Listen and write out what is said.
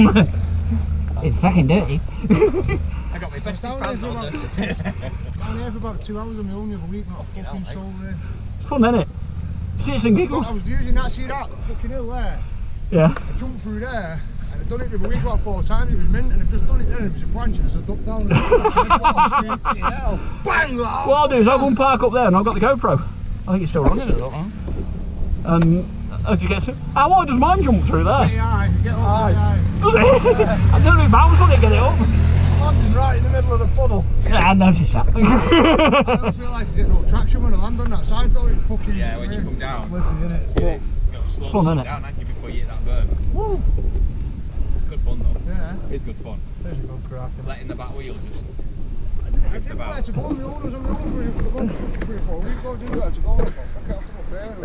arm. it's fucking dirty. I got my best down pants there for on. about, down there for about two hours on my own the other week, not a Fucking fucking soul there. It's fun, isn't it? Shits and giggles. I was using that, see that fucking hill there? Yeah. I jumped through there and I'd done it the other week about four times, it was mint, and I've just done it then, it was a branch and so I ducked down and bang! Like, What I'll do is I'll go and park up there and I've got the GoPro. I think it's still running at that time. And as you get to, how wide does mine jump through there? AI, get up Aye. AI. Does it? I don't know if bounce on it, get it up. Landing right in the middle of the puddle. Yeah, I noticed that. I don't feel like getting no traction when I land on that side though, it's fucking... Yeah, when you come down. Slippery, innit? It is. You gotta slow fun, Down, aren't you, before you hit that berm. Woo! It's good fun though. Yeah, It's good fun. there's a good crack. Letting the back wheel just. I didn't, I Drift didn't know about. where to go on my own, on my own for for three or four weeks, I didn't know to go. I can't come up there.